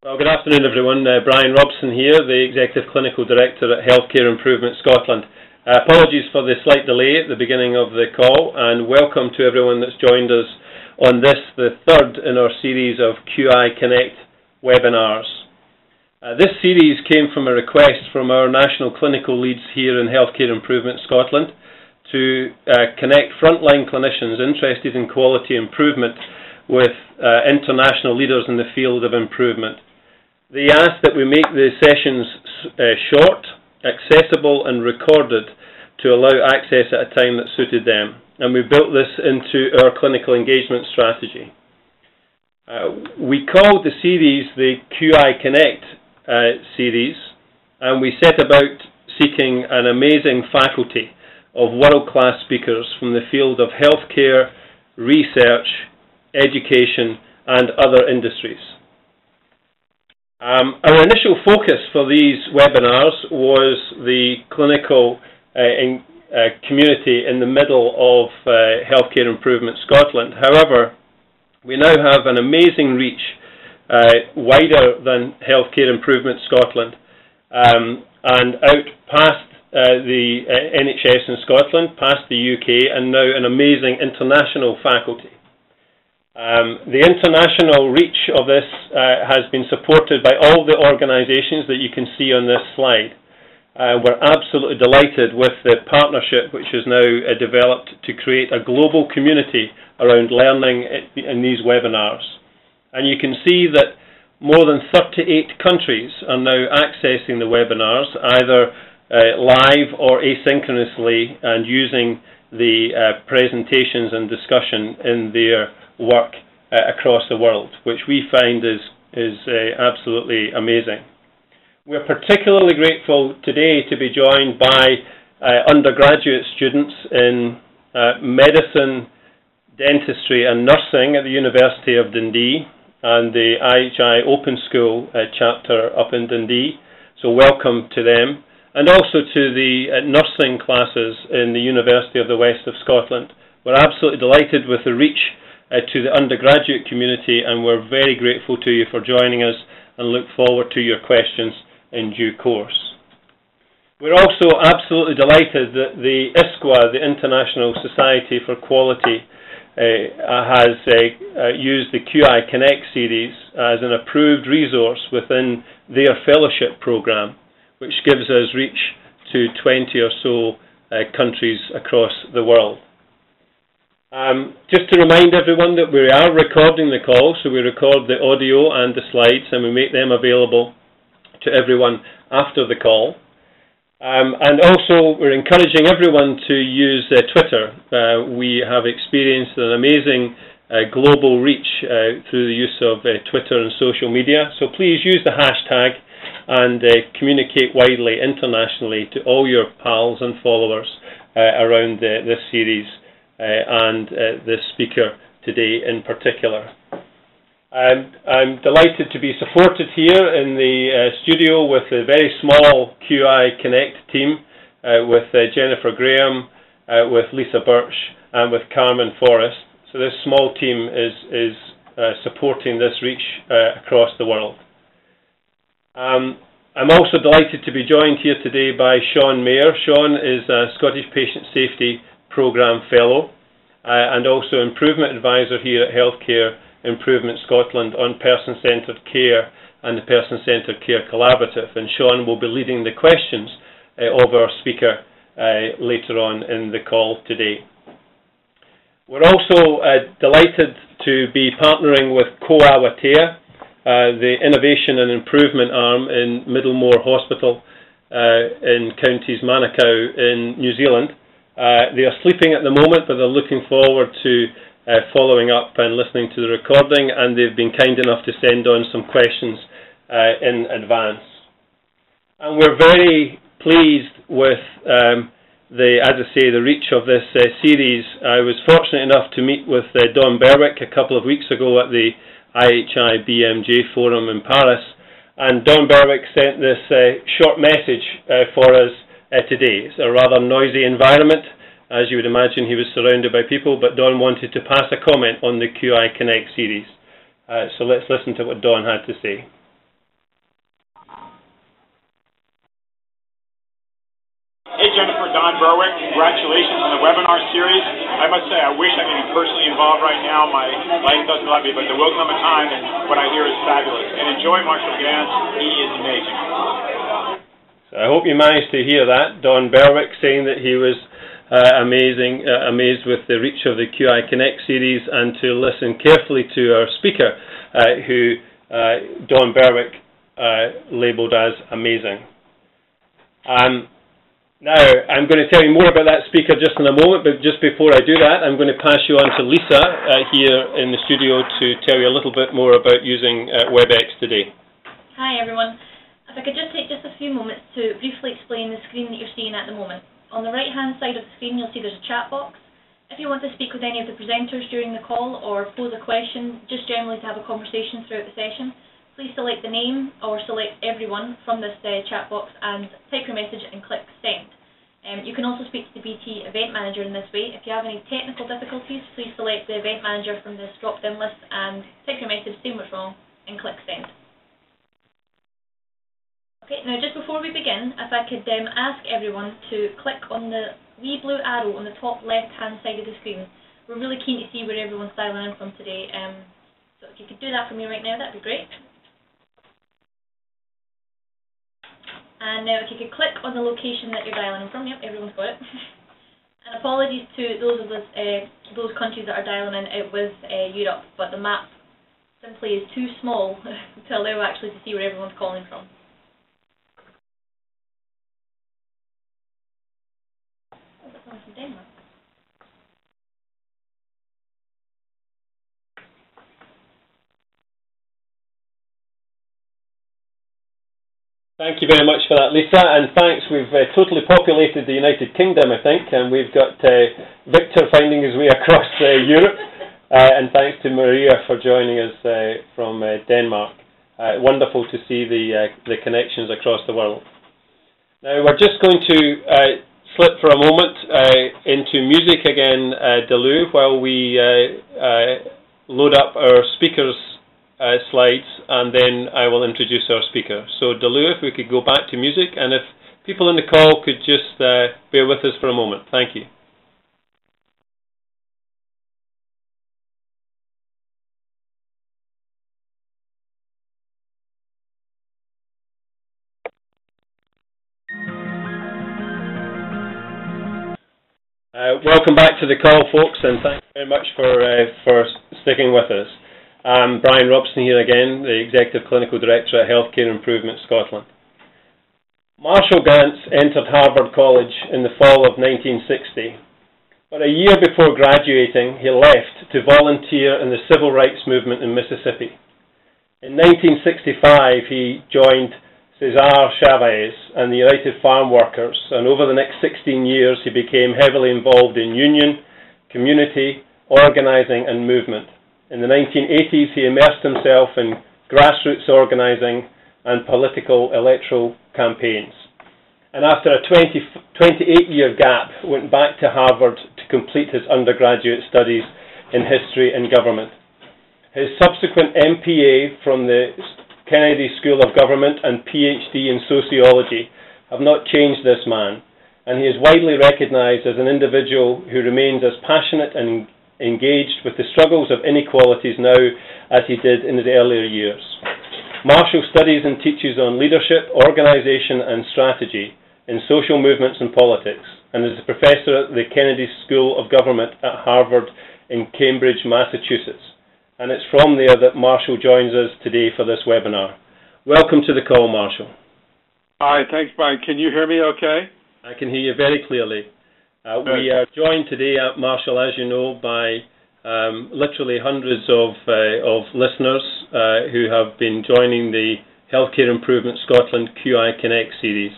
Well, good afternoon, everyone. Uh, Brian Robson here, the Executive Clinical Director at Healthcare Improvement Scotland. Uh, apologies for the slight delay at the beginning of the call, and welcome to everyone that's joined us on this, the third in our series of QI Connect webinars. Uh, this series came from a request from our national clinical leads here in Healthcare Improvement Scotland to uh, connect frontline clinicians interested in quality improvement with uh, international leaders in the field of improvement. They asked that we make the sessions uh, short, accessible and recorded to allow access at a time that suited them. And we built this into our clinical engagement strategy. Uh, we called the series the QI Connect uh, series, and we set about seeking an amazing faculty of world-class speakers from the field of healthcare, research, education and other industries. Um, our initial focus for these webinars was the clinical uh, in, uh, community in the middle of uh, Healthcare Improvement Scotland. However, we now have an amazing reach uh, wider than Healthcare Improvement Scotland um, and out past uh, the uh, NHS in Scotland, past the UK, and now an amazing international faculty. Um, the international reach of this uh, has been supported by all the organisations that you can see on this slide. Uh, we're absolutely delighted with the partnership which is now uh, developed to create a global community around learning in these webinars. And you can see that more than 38 countries are now accessing the webinars, either uh, live or asynchronously, and using the uh, presentations and discussion in their work uh, across the world, which we find is, is uh, absolutely amazing. We're particularly grateful today to be joined by uh, undergraduate students in medicine, dentistry and nursing at the University of Dundee and the IHI Open School uh, chapter up in Dundee. So welcome to them. And also to the uh, nursing classes in the University of the West of Scotland. We're absolutely delighted with the reach uh, to the undergraduate community, and we're very grateful to you for joining us and look forward to your questions in due course. We're also absolutely delighted that the ISQua, the International Society for Quality, uh, has uh, uh, used the QI Connect series as an approved resource within their fellowship program, which gives us reach to 20 or so uh, countries across the world. Um, just to remind everyone that we are recording the call, so we record the audio and the slides and we make them available to everyone after the call. Um, and also, we're encouraging everyone to use uh, Twitter. Uh, we have experienced an amazing uh, global reach uh, through the use of uh, Twitter and social media. So please use the hashtag and uh, communicate widely internationally to all your pals and followers around this series. Uh, and uh, the speaker today in particular. I'm, I'm, delighted to be supported here in the uh, studio with a very small QI Connect team uh, with uh, Jennifer Graham, uh, with Lisa Birch, and with Carmen Forrest. So this small team is, is supporting this reach across the world. Um, I'm also delighted to be joined here today by Sean Mayer. Sean is a Scottish Patient Safety Programme Fellow uh, and also Improvement Advisor here at Healthcare Improvement Scotland on person-centred care and the Person-Centred Care Collaborative. And Sean will be leading the questions uh, of our speaker uh, later on in the call today. We're also uh, delighted to be partnering with Ko Awatea, uh, the Innovation and Improvement arm in Middlemore Hospital uh, in Counties Manukau in New Zealand. Uh, they are sleeping at the moment, but they're looking forward to uh, following up and listening to the recording, and they've been kind enough to send on some questions uh, in advance. And we're very pleased with um, the, as I say, the reach of this uh, series. I was fortunate enough to meet with uh, Don Berwick a couple of weeks ago at the IHI BMJ forum in Paris, and Don Berwick sent this uh, short message for us uh, today. It's a rather noisy environment. As you would imagine, he was surrounded by people, but Don wanted to pass a comment on the QI Connect series. Uh, so let's listen to what Don had to say. Hey Jennifer, Don Berwick, congratulations on the webinar series. I must say, I wish I could be personally involved right now. My life doesn't let me, but there will come a time, and what I hear is fabulous. And enjoy Marshall Ganz, he is amazing. So I hope you managed to hear that. Don Berwick saying that he was uh, amazing, uh, amazed with the reach of the QI Connect series, and to listen carefully to our speaker, uh, who uh, Don Berwick uh, labelled as amazing. Um, now, I'm going to tell you more about that speaker just in a moment, but just before I do that, I'm going to pass you on to Lisa uh, here in the studio to tell you a little bit more about using WebEx today. Hi, everyone. If I could just take just a few moments to briefly explain the screen that you're seeing at the moment. On the right-hand side of the screen, you'll see there's a chat box. If you want to speak with any of the presenters during the call or pose a question, just generally to have a conversation throughout the session, please select the name or select everyone from this uh, chat box and type your message and click send. Um, you can also speak to the BT event manager in this way. If you have any technical difficulties, please select the event manager from this drop-down list and type your message, say what's wrong, and click send. Okay, now just before we begin, if I could um, ask everyone to click on the wee blue arrow on the top left-hand side of the screen. We're really keen to see where everyone's dialing in from today. Um, so if you could do that for me right now, that'd be great. And now if you could click on the location that you're dialing in from, yep, everyone's got it. and apologies to those of us, uh, those countries that are dialing in out with uh, Europe, but the map simply is too small to allow actually to see where everyone's calling from. Thank you very much for that, Lisa, and thanks. We've uh, totally populated the United Kingdom, I think, and we've got uh, Victor finding his way across uh, Europe, uh, and thanks to Maria for joining us uh, from uh, Denmark. wonderful to see the the connections across the world. Now we're just going to slip for a moment into music again, Delu, while we load up our speakers uh, slides, and then I will introduce our speaker. So Delu, if we could go back to music, and if people in the call could just uh, bear with us for a moment. Thank you. Uh, welcome back to the call, folks, and thanks very much for uh, for sticking with us. I'm Brian Robson here again, the Executive Clinical Director at Healthcare Improvement Scotland. Marshall Ganz entered Harvard College in the fall of 1960, but a year before graduating, he left to volunteer in the civil rights movement in Mississippi. In 1965, he joined Cesar Chavez and the United Farm Workers, and over the next 16 years, he became heavily involved in union, community, organizing, and movement. In the 1980s, he immersed himself in grassroots organising and political electoral campaigns. And after a 20, 28-year gap, went back to Harvard to complete his undergraduate studies in history and government. His subsequent MPA from the Kennedy School of Government and PhD in sociology have not changed this man, and he is widely recognized as an individual who remains as passionate and engaged with the struggles of inequalities now as he did in his earlier years. Marshall studies and teaches on leadership, organisation and strategy in social movements and politics and is a professor at the Kennedy School of Government at Harvard in Cambridge, Massachusetts. And it's from there that Marshall joins us today for this webinar. Welcome to the call, Marshall. Hi, thanks, Brian. Can you hear me okay? I can hear you very clearly. Uh, we are joined today at Marshall, as you know, by um, literally hundreds of, uh, of listeners uh, who have been joining the Healthcare Improvement Scotland QI Connect series.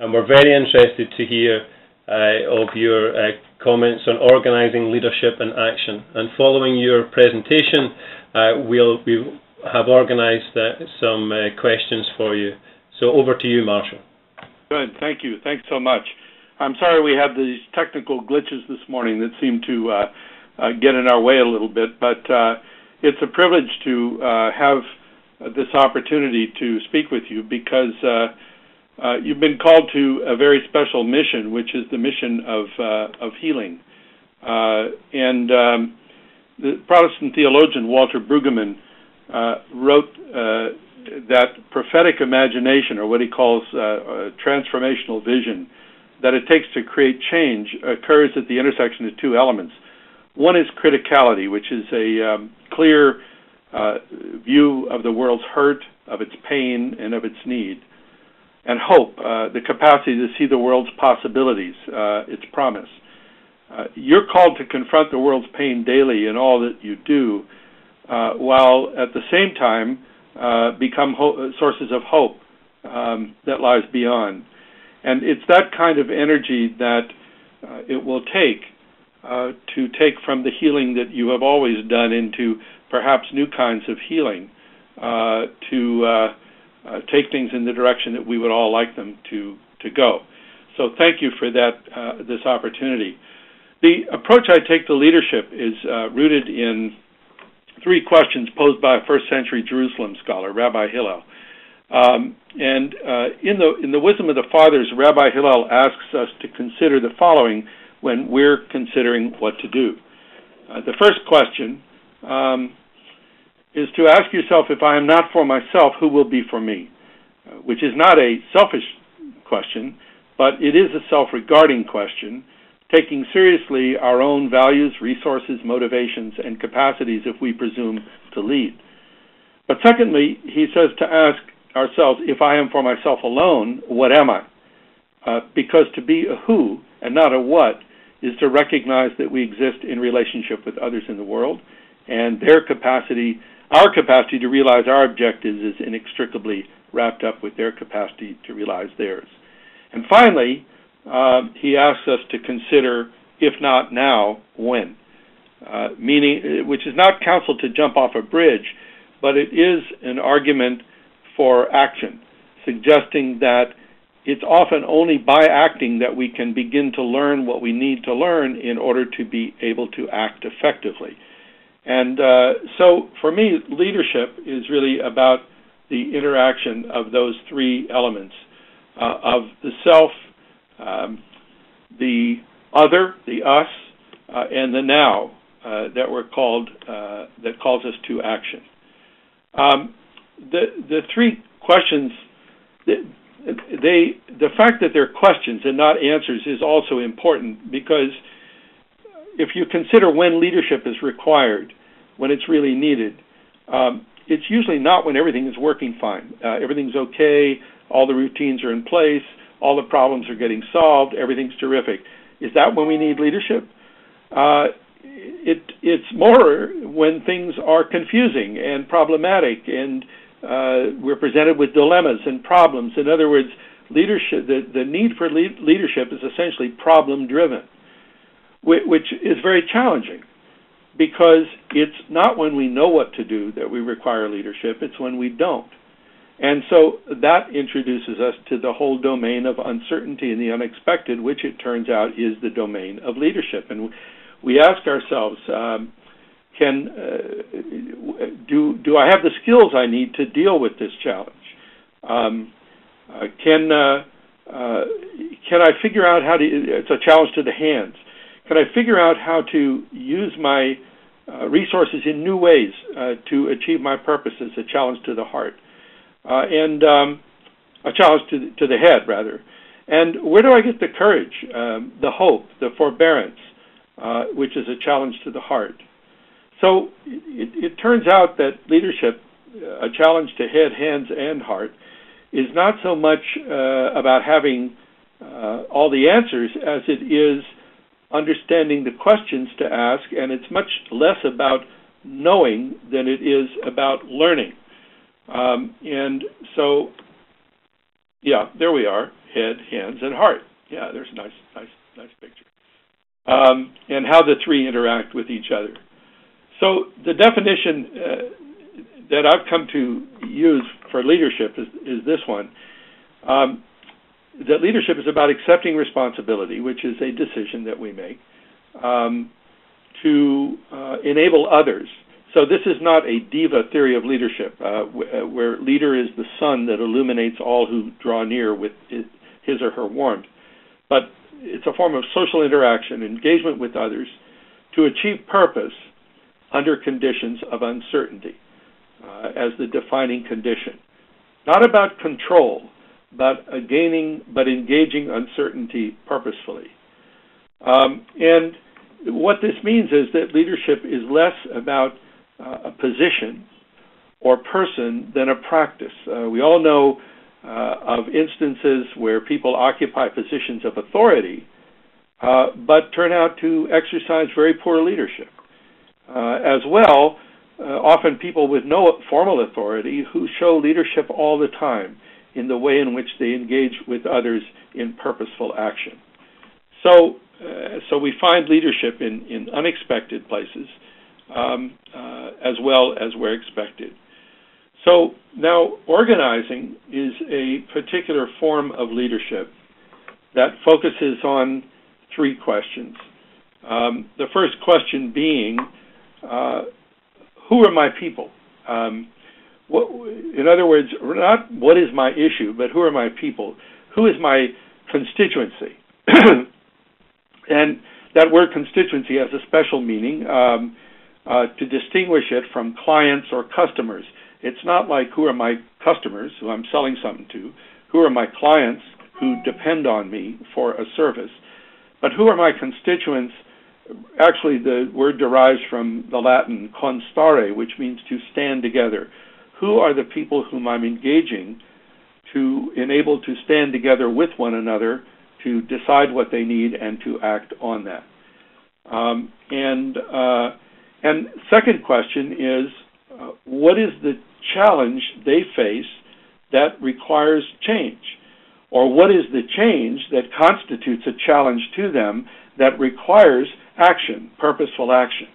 And we're very interested to hear uh, of your uh, comments on organising leadership and action. And following your presentation, uh, we'll, we have organised some questions for you. So over to you, Marshall. Good, thank you. Thanks so much. I'm sorry we had these technical glitches this morning that seemed to uh, uh, get in our way a little bit, but uh, it's a privilege to uh, have this opportunity to speak with you because uh, uh, you've been called to a very special mission, which is the mission of of healing. And um, the Protestant theologian Walter Brueggemann wrote that prophetic imagination, or what he calls transformational vision, that it takes to create change occurs at the intersection of two elements. One is criticality, which is a um, clear view of the world's hurt, of its pain, and of its need and hope, uh, the capacity to see the world's possibilities, uh, its promise. Uh, you're called to confront the world's pain daily in all that you do, uh, while at the same time uh, become ho- sources of hope um, that lies beyond. And it's that kind of energy that uh, it will take to take from the healing that you have always done into perhaps new kinds of healing to uh, take things in the direction that we would all like them to to go. So thank you for that uh, this opportunity. The approach I take to leadership is uh, rooted in three questions posed by a first century Jerusalem scholar, Rabbi Hillel. Um, and uh, in the in the wisdom of the fathers, Rabbi Hillel asks us to consider the following when we're considering what to do. Uh, the first question um, is to ask yourself if I am not for myself, who will be for me? Uh, which is not a selfish question, but it is a self regarding question, taking seriously our own values, resources, motivations, and capacities if we presume to lead. But secondly, he says to ask ourselves, if I am for myself alone, what am I? Uh, because to be a who and not a what is to recognize that we exist in relationship with others in the world and their capacity our capacity to realize our objectives is inextricably wrapped up with their capacity to realize theirs. And finally, uh, he asks us to consider, if not now, when. Uh, meaning, which is not counsel to jump off a bridge, but it is an argument for action, suggesting that it's often only by acting that we can begin to learn what we need to learn in order to be able to act effectively. And uh, so for me, leadership is really about the interaction of those three elements uh, of the self, um, the other, the us, uh, and the now uh, that we're called uh, that calls us to action. Um, the the three questions. They the fact that they're questions and not answers is also important because if you consider when leadership is required, when it's really needed, um, it's usually not when everything is working fine. Uh, everything's okay, all the routines are in place, all the problems are getting solved, everything's terrific. Is that when we need leadership? Uh, it, it's more when things are confusing and problematic, and uh, we're presented with dilemmas and problems. In other words, leadership, the, the need for le- leadership is essentially problem driven, which is very challenging because it's not when we know what to do that we require leadership, it's when we don't. And so that introduces us to the whole domain of uncertainty and the unexpected, which it turns out is the domain of leadership. And we ask ourselves, um, can uh, do do I have the skills I need to deal with this challenge? Um, uh, can uh, uh can I figure out how to? It's a challenge to the hands can I figure out how to use my uh, resources in new ways uh, to achieve my purpose as a challenge to the heart and um, a challenge to the, to the head rather and where do I get the courage um, the hope the forbearance which is a challenge to the heart so it, it turns out that leadership a challenge to head hands and heart is not so much uh, about having uh, all the answers as it is understanding the questions to ask, and it's much less about knowing than it is about learning. Um, and so, yeah, there we are: head, hands, and heart. Yeah, there's a nice, nice, nice picture. Um, and how the three interact with each other. So the definition uh, that I've come to use for leadership is, is this one. Um, that leadership is about accepting responsibility, which is a decision that we make, um, to uh, enable others so this is not a diva theory of leadership, uh, uh, where leader is the sun that illuminates all who draw near with his or her warmth, but it's a form of social interaction, engagement with others, to achieve purpose under conditions of uncertainty uh, as the defining condition. Not about control, but gaining, but engaging uncertainty purposefully. Um, and what this means is that leadership is less about uh, a position or person than a practice. Uh, we all know uh, of instances where people occupy positions of authority, uh, but turn out to exercise very poor leadership. Uh, as well, uh, often people with no formal authority who show leadership all the time in the way in which they engage with others in purposeful action. So, uh, so we find leadership in, in unexpected places um, uh, as well as where expected. So now organizing is a particular form of leadership that focuses on three questions. Um, the first question being, uh, who are my people? Um, what, in other words, not what is my issue, but who are my people? Who is my constituency? and that word constituency has a special meaning um, uh, to distinguish it from clients or customers. It's not like who are my customers who I'm selling something to, who are my clients who depend on me for a service, but who are my constituents actually the word derives from the Latin constare, which means to stand together. Who are the people whom I'm engaging to enable to stand together with one another to decide what they need and to act on that? Um, and uh, and second question is, uh, what is the challenge they face that requires change? Or what is the change that constitutes a challenge to them that requires action, purposeful action.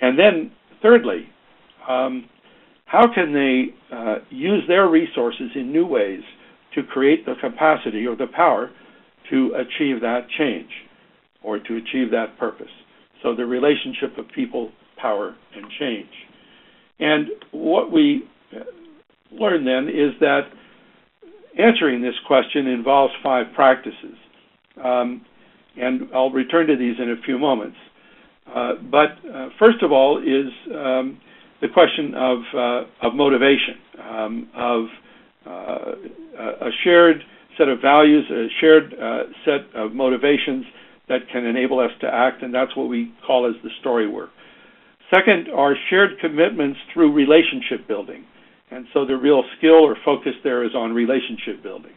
And then, thirdly, um, how can they uh, use their resources in new ways to create the capacity or the power to achieve that change or to achieve that purpose? So, the relationship of people, power, and change. And what we uh, learn then is that answering this question involves five practices. Um, and I'll return to these in a few moments. Uh, but uh, first of all is um, the question of, uh, of motivation, um, of uh, a shared set of values, a shared uh, set of motivations that can enable us to act, and that's what we call as the story work. Second are shared commitments through relationship building. And so the real skill or focus there is on relationship building.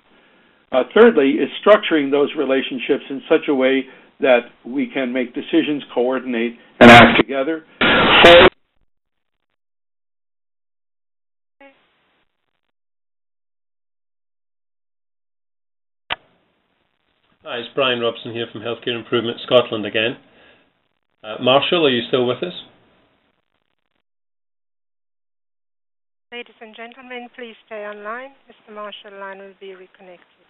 Uh, thirdly, is structuring those relationships in such a way that we can make decisions, coordinate, and act together. Hi, it's Brian Robson here from Healthcare Improvement Scotland again. Uh, Marshall, are you still with us? Ladies and gentlemen, please stay online. Mr. Marshall line will be reconnected.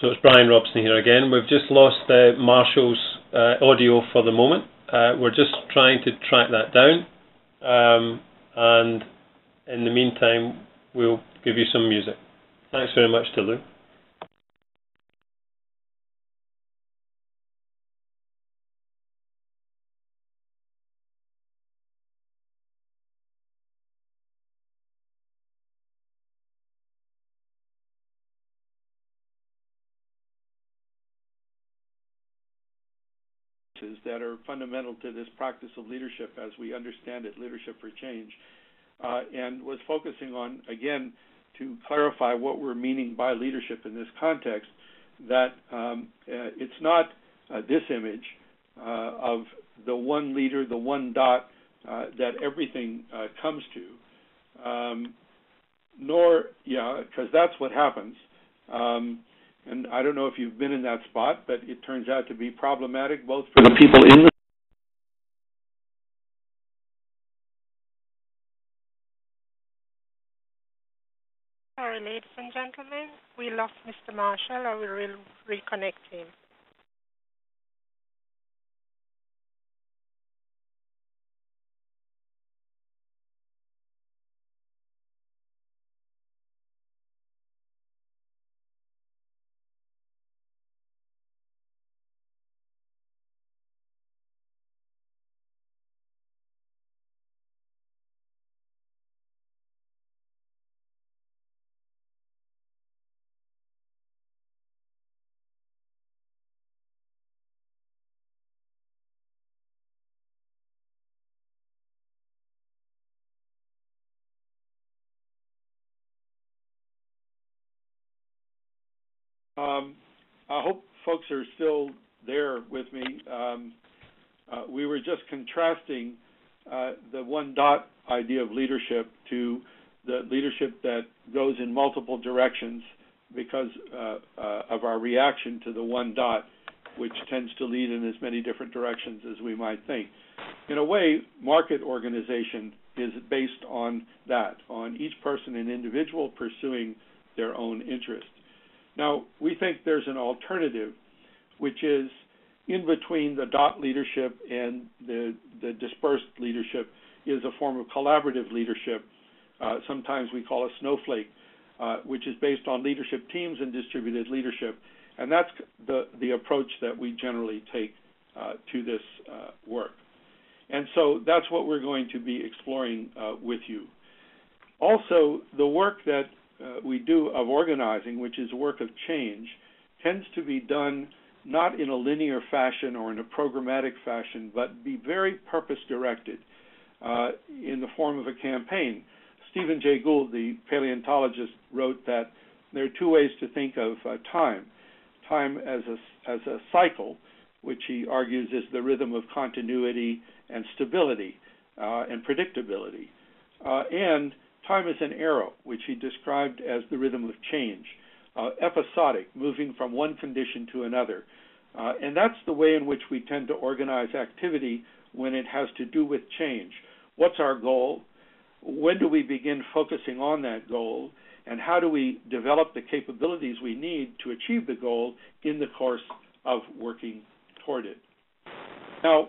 So it's Brian Robson here again. We've just lost uh, Marshall's uh, audio for the moment. Uh, we're just trying to track that down. Um, and in the meantime, we'll give you some music. Thanks very much to fundamental to this practice of leadership as we understand it, leadership for change, uh, and was focusing on, again, to clarify what we're meaning by leadership in this context, that um, uh, it's not uh, this image uh, of the one leader, the one dot uh, that everything uh, comes to, um, nor, yeah, because that's what happens. Um, And I don't know if you've been in that spot, but it turns out to be problematic both for the people in the ladies and gentlemen, we lost Mr. Marshall. I will re- reconnect him. Um, I hope folks are still there with me. Um, uh, we were just contrasting uh, the one dot idea of leadership to the leadership that goes in multiple directions because uh, uh, of our reaction to the one dot, which tends to lead in as many different directions as we might think. In a way, market organization is based on that, on each person and individual pursuing their own interest. Now, we think there's an alternative, which is in between the dot leadership and the, the dispersed leadership is a form of collaborative leadership. Uh, sometimes we call a snowflake, uh, which is based on leadership teams and distributed leadership. And that's the, the approach that we generally take uh, to this uh, work. And so that's what we're going to be exploring uh, with you. Also, the work that uh, we do of organizing, which is work of change, tends to be done not in a linear fashion or in a programmatic fashion, but be very purpose directed uh, in the form of a campaign. Stephen Jay Gould, the paleontologist, wrote that there are two ways to think of uh, time time as a, as a cycle, which he argues is the rhythm of continuity and stability uh, and predictability, uh, and Time is an arrow, which he described as the rhythm of change, uh, episodic, moving from one condition to another. Uh, and that's the way in which we tend to organize activity when it has to do with change. What's our goal? When do we begin focusing on that goal? And how do we develop the capabilities we need to achieve the goal in the course of working toward it? Now,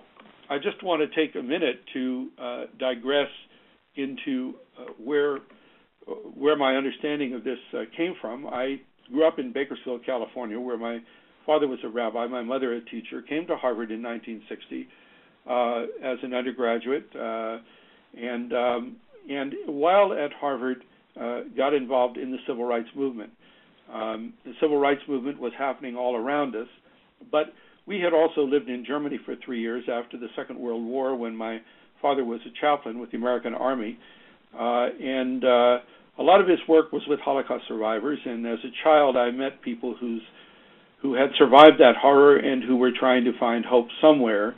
I just want to take a minute to uh, digress into uh, where uh, where my understanding of this uh, came from. I grew up in Bakersfield, California, where my father was a rabbi, my mother a teacher. Came to Harvard in 1960 uh, as an undergraduate, uh, and um, and while at Harvard, uh, got involved in the civil rights movement. Um, the civil rights movement was happening all around us, but we had also lived in Germany for three years after the Second World War when my father was a chaplain with the American Army, uh, and uh, a lot of his work was with Holocaust survivors. And as a child, I met people who's who had survived that horror and who were trying to find hope somewhere.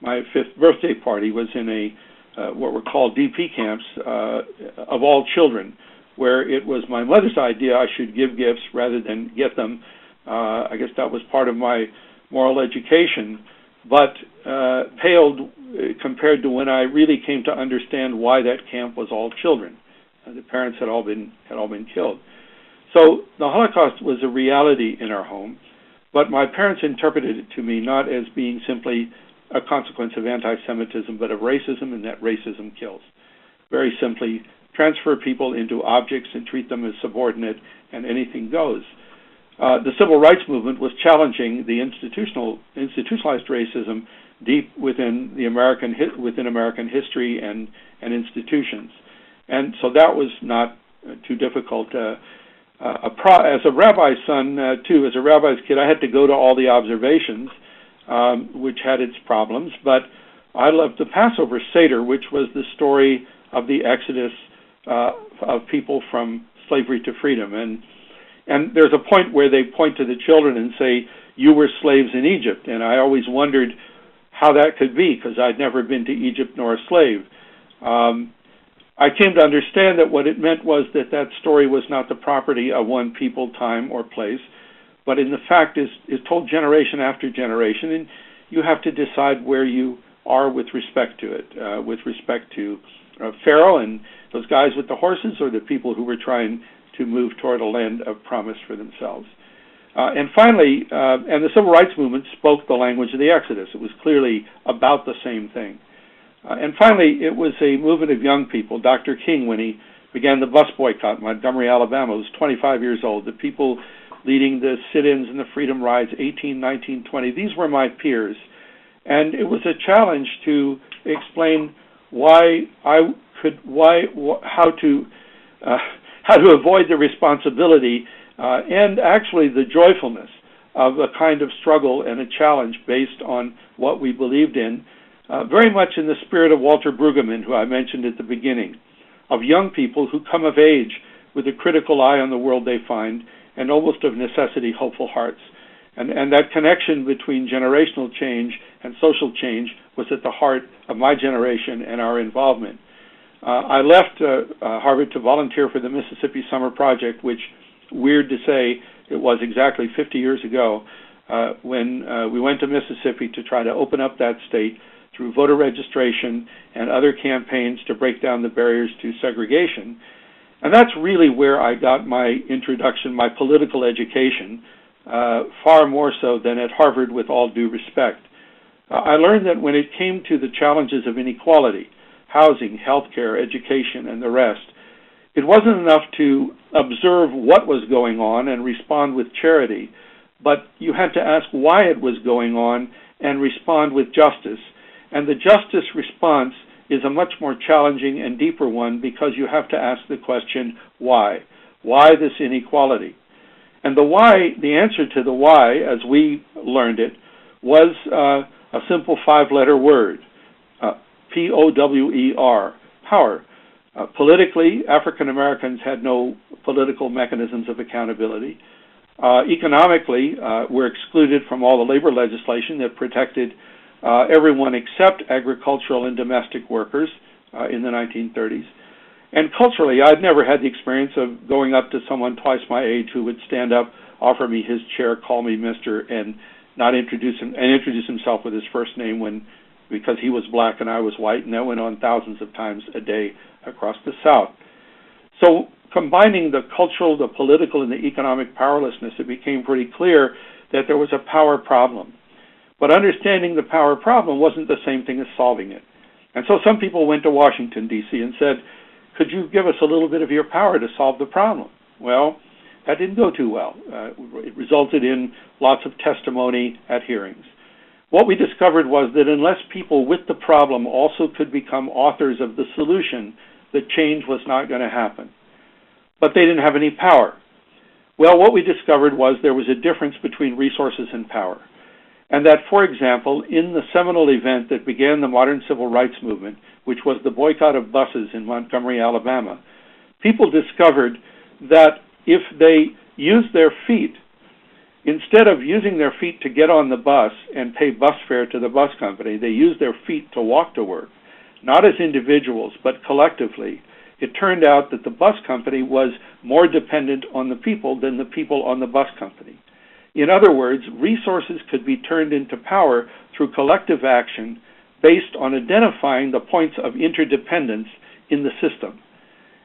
My fifth birthday party was in a uh, what were called DP camps uh, of all children, where it was my mother's idea I should give gifts rather than get them. Uh, I guess that was part of my moral education, but uh, paled compared to when I really came to understand why that camp was all children. Uh, the parents had all been had all been killed. So the Holocaust was a reality in our home, but my parents interpreted it to me not as being simply a consequence of anti-Semitism, but of racism, and that racism kills. Very simply, transfer people into objects and treat them as subordinate, and anything goes. Uh, the civil rights movement was challenging the institutional institutionalized racism deep within the American within American history and and institutions, and so that was not uh, too difficult. Uh, uh, a pro- as a rabbi's son uh, too, as a rabbi's kid, I had to go to all the observations, um, which had its problems. But I loved the Passover Seder, which was the story of the exodus uh, of people from slavery to freedom. And and there's a point where they point to the children and say, "You were slaves in Egypt." And I always wondered how that could be because I'd never been to Egypt nor a slave. Um, I came to understand that what it meant was that that story was not the property of one people, time, or place, but in the fact is is told generation after generation, and you have to decide where you are with respect to it, uh, with respect to uh, Pharaoh and those guys with the horses, or the people who were trying to move toward a land of promise for themselves. Uh, and finally, uh, and the civil rights movement spoke the language of the Exodus. It was clearly about the same thing. Uh, and finally, it was a movement of young people. Dr. King, when he began the bus boycott in Montgomery, Alabama, was 25 years old. The people leading the sit-ins and the freedom rides, 18, 19, 20, these were my peers. And it was a challenge to explain why I could, why, wh- how to, uh, how to avoid the responsibility uh, and actually the joyfulness of a kind of struggle and a challenge based on what we believed in, uh, very much in the spirit of Walter Brueggemann, who I mentioned at the beginning, of young people who come of age with a critical eye on the world they find and almost of necessity hopeful hearts. And, and that connection between generational change and social change was at the heart of my generation and our involvement. Uh, I left uh, uh, Harvard to volunteer for the Mississippi Summer Project, which, weird to say, it was exactly 50 years ago when we went to Mississippi to try to open up that state through voter registration and other campaigns to break down the barriers to segregation. And that's really where I got my introduction, my political education, uh, far more so than at Harvard, with all due respect. Uh, I learned that when it came to the challenges of inequality, housing, healthcare, education, and the rest, it wasn't enough to observe what was going on and respond with charity, but you had to ask why it was going on and respond with justice. And the justice response is a much more challenging and deeper one because you have to ask the question, why? Why this inequality? And the why, the answer to the why, as we learned it, was uh, a simple five letter word P O W E R, power. Uh, politically, African Americans had no political mechanisms of accountability. Uh, economically, uh, we're excluded from all the labor legislation that protected uh, everyone except agricultural and domestic workers uh, in the 1930s. And culturally, I'd never had the experience of going up to someone twice my age who would stand up, offer me his chair, call me Mister, and not introduce him and introduce himself with his first name when because he was black and I was white, and that went on thousands of times a day across the South. So combining the cultural, the political, and the economic powerlessness, it became pretty clear that there was a power problem. But understanding the power problem wasn't the same thing as solving it. And so some people went to Washington, D.C. and said, could you give us a little bit of your power to solve the problem? Well, that didn't go too well. Uh, it resulted in lots of testimony at hearings. What we discovered was that unless people with the problem also could become authors of the solution, the change was not going to happen. But they didn't have any power. Well, what we discovered was there was a difference between resources and power and that, for example, in the seminal event that began the modern civil rights movement, which was the boycott of buses in Montgomery, Alabama, people discovered that if they used their feet, instead of using their feet to get on the bus and pay bus fare to the bus company, they used their feet to walk to work, not as individuals, but collectively. It turned out that the bus company was more dependent on the people than the people on the bus company. In other words, resources could be turned into power through collective action based on identifying the points of interdependence in the system.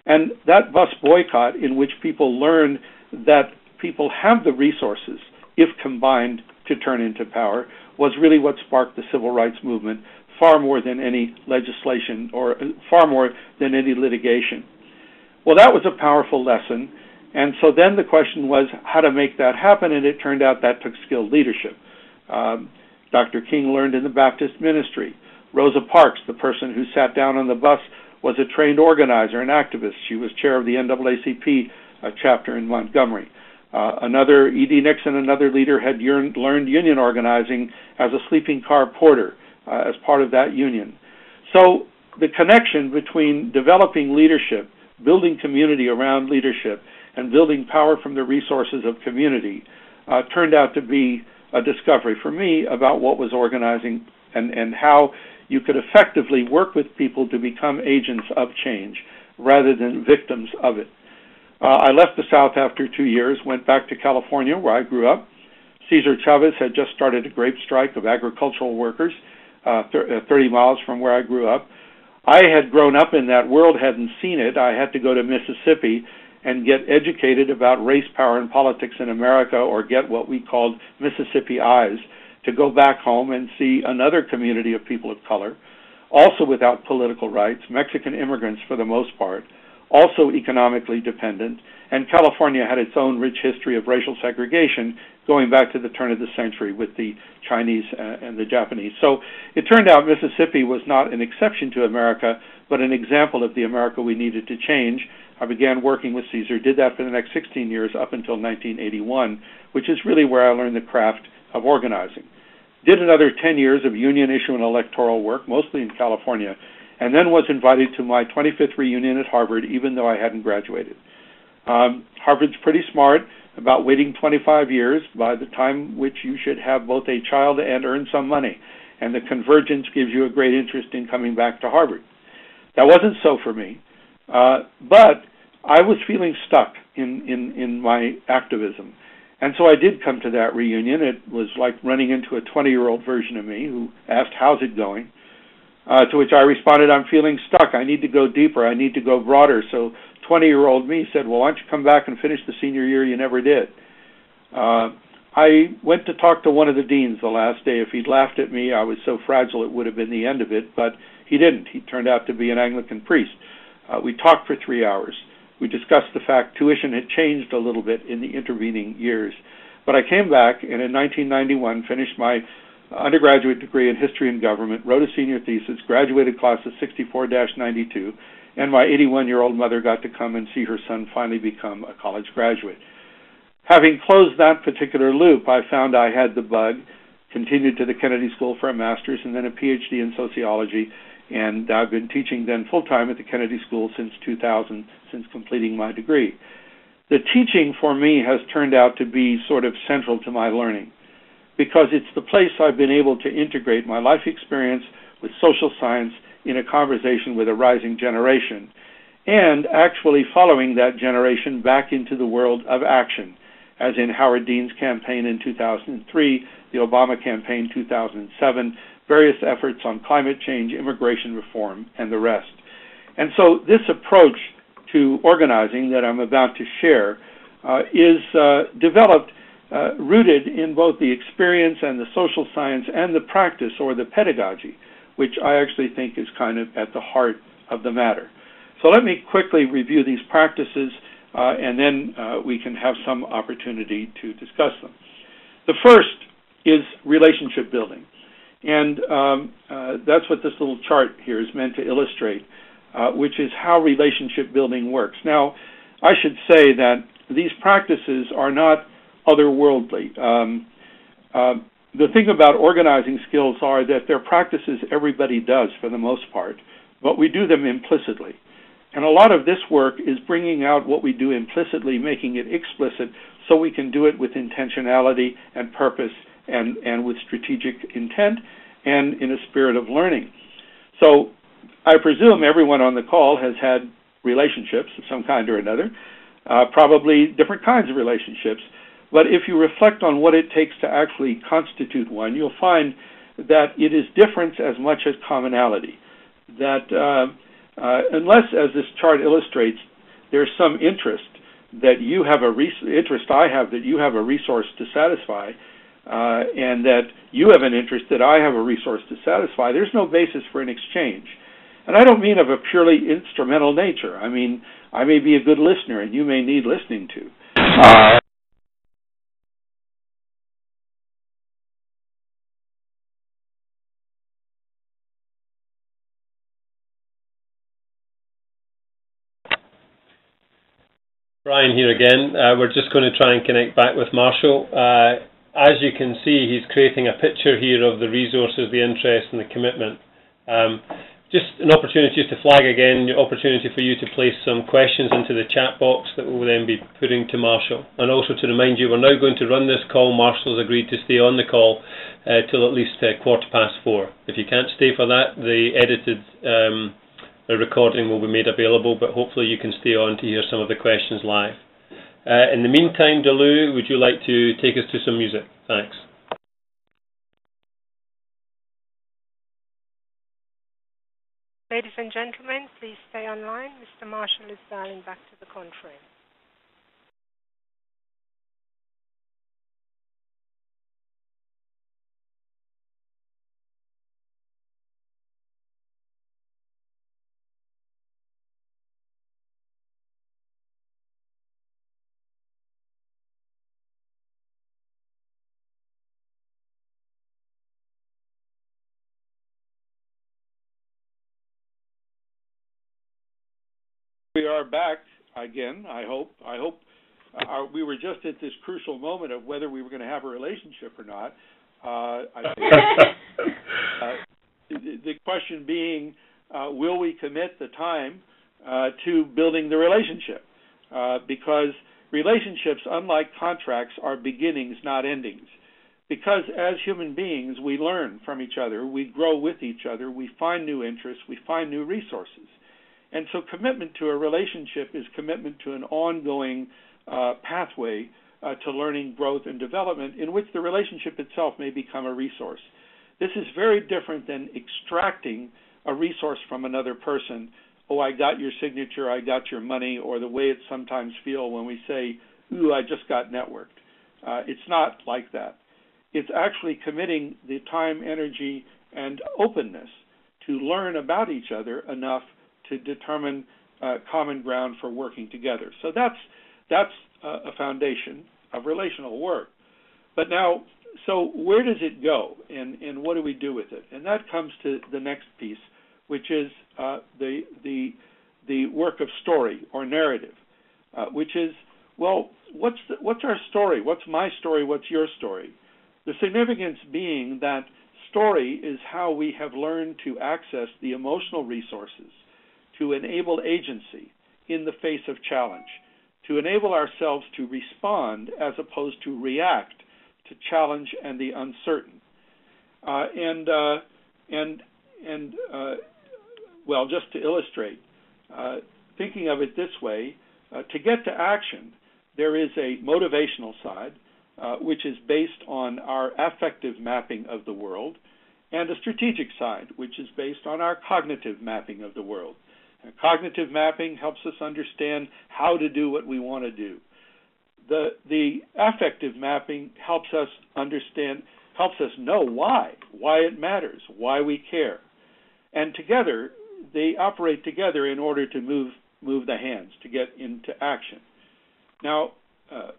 And that bus boycott, in which people learned that people have the resources, if combined, to turn into power, was really what sparked the civil rights movement far more than any legislation or far more than any litigation. Well, that was a powerful lesson. And so then the question was how to make that happen, and it turned out that took skilled leadership. Um, Dr. King learned in the Baptist ministry. Rosa Parks, the person who sat down on the bus, was a trained organizer and activist. She was chair of the NAACP uh, chapter in Montgomery. Uh, another, E.D. Nixon, another leader, had learned union organizing as a sleeping car porter uh, as part of that union. So the connection between developing leadership, building community around leadership, and building power from the resources of community uh, turned out to be a discovery for me about what was organizing and, and how you could effectively work with people to become agents of change rather than victims of it. Uh, I left the South after two years, went back to California where I grew up. Cesar Chavez had just started a grape strike of agricultural workers uh, uh, 30 miles from where I grew up. I had grown up in that world, hadn't seen it. I had to go to Mississippi and get educated about race, power, and politics in America, or get what we called Mississippi Eyes, to go back home and see another community of people of color, also without political rights, Mexican immigrants for the most part, also economically dependent, and California had its own rich history of racial segregation going back to the turn of the century with the Chinese uh, and the Japanese. So it turned out Mississippi was not an exception to America, but an example of the America we needed to change. I began working with Cesar, did that for the next 16 years up until 1981, which is really where I learned the craft of organizing. Did another 10 years of union issue and electoral work, mostly in California, and then was invited to my 25th reunion at Harvard, even though I hadn't graduated. Um, Harvard's pretty smart about waiting 25 years by the time which you should have both a child and earn some money. And the convergence gives you a great interest in coming back to Harvard. That wasn't so for me. Uh, but I was feeling stuck in, in, in my activism. And so I did come to that reunion. It was like running into a 20 year old version of me who asked, How's it going? Uh, to which I responded, I'm feeling stuck. I need to go deeper. I need to go broader. So 20 year old me said, Well, why don't you come back and finish the senior year you never did? Uh, I went to talk to one of the deans the last day. If he'd laughed at me, I was so fragile it would have been the end of it, but he didn't. He turned out to be an Anglican priest. Uh, we talked for three hours. We discussed the fact tuition had changed a little bit in the intervening years. But I came back and in 1991 finished my Uh, undergraduate degree in history and government, wrote a senior thesis, graduated class of 64 92, and my 81 year old mother got to come and see her son finally become a college graduate. Having closed that particular loop, I found I had the bug, continued to the Kennedy School for a master's and then a PhD in sociology, and I've been teaching then full time at the Kennedy School since 2000, since completing my degree. The teaching for me has turned out to be sort of central to my learning because it's the place I've been able to integrate my life experience with social science in a conversation with a rising generation, and actually following that generation back into the world of action, as in Howard Dean's campaign in 2003, the Obama campaign 2007, various efforts on climate change, immigration reform, and the rest. And so this approach to organizing that I'm about to share uh, is uh, developed uh, rooted in both the experience and the social science and the practice or the pedagogy which I actually think is kind of at the heart of the matter. So let me quickly review these practices, uh, and then uh, we can have some opportunity to discuss them. The first is relationship building, and um, uh, that's what this little chart here is meant to illustrate, uh, which is how relationship building works. Now, I should say that these practices are not otherworldly. Um, uh, the thing about organizing skills are that they're practices everybody does for the most part, but we do them implicitly. And a lot of this work is bringing out what we do implicitly, making it explicit, so we can do it with intentionality and purpose and, and with strategic intent and in a spirit of learning. So I presume everyone on the call has had relationships of some kind or another, uh, probably different kinds of relationships. But if you reflect on what it takes to actually constitute one, you'll find that it is difference as much as commonality. That uh, uh, unless, as this chart illustrates, there's some interest that you have a res- interest I have that you have a resource to satisfy, uh, and that you have an interest that I have a resource to satisfy. There's no basis for an exchange, and I don't mean of a purely instrumental nature. I mean I may be a good listener, and you may need listening to. Uh, Brian here again. Uh, we're just going to try and connect back with Marshall. Uh, as you can see, he's creating a picture here of the resources, the interest, and the commitment. Um, just an opportunity to flag again, the opportunity for you to place some questions into the chat box that we'll then be putting to Marshall. And also to remind you, we're now going to run this call. Marshall's agreed to stay on the call uh, till at least uh, quarter past four. If you can't stay for that, the edited um, a recording will be made available, but hopefully you can stay on to hear some of the questions live. Uh, in the meantime, Dalu, would you like to take us to some music? Thanks. Ladies and gentlemen, please stay online. Mr. Marshall is dialing back to the conference. Are back again. I hope. I hope uh, we were just at this crucial moment of whether we were going to have a relationship or not. Uh, I think, uh, the, the question being, uh, will we commit the time uh, to building the relationship? Uh, because relationships, unlike contracts, are beginnings, not endings. Because as human beings, we learn from each other, we grow with each other, we find new interests, we find new resources. And so, commitment to a relationship is commitment to an ongoing uh, pathway uh, to learning, growth, and development in which the relationship itself may become a resource. This is very different than extracting a resource from another person. Oh, I got your signature, I got your money, or the way it sometimes feels when we say, Ooh, I just got networked. Uh, it's not like that. It's actually committing the time, energy, and openness to learn about each other enough to determine uh, common ground for working together. So that's that's uh, a foundation of relational work. But now, so where does it go, and and what do we do with it? And that comes to the next piece, which is uh, the the the work of story or narrative, uh, which is well, what's the, what's our story? What's my story? What's your story? The significance being that story is how we have learned to access the emotional resources to enable agency in the face of challenge, to enable ourselves to respond as opposed to react to challenge and the uncertain. Uh, and uh, and and uh, well, just to illustrate, uh, thinking of it this way, uh, to get to action, there is a motivational side, uh, which is based on our affective mapping of the world, and a strategic side, which is based on our cognitive mapping of the world. Cognitive mapping helps us understand how to do what we want to do. The the affective mapping helps us understand helps us know why, why it matters, why we care. And together they operate together in order to move move the hands to get into action. Now, uh,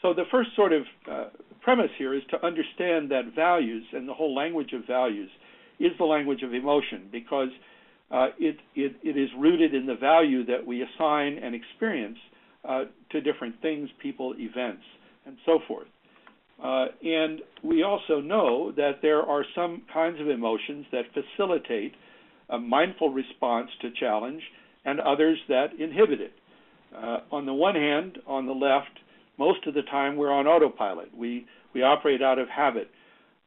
so the first sort of uh, premise here is to understand that values and the whole language of values is the language of emotion because uh, it, it, it is rooted in the value that we assign and experience uh, to different things, people, events, and so forth. Uh, and we also know that there are some kinds of emotions that facilitate a mindful response to challenge and others that inhibit it. Uh, on the one hand, on the left, most of the time we're on autopilot. We, we operate out of habit.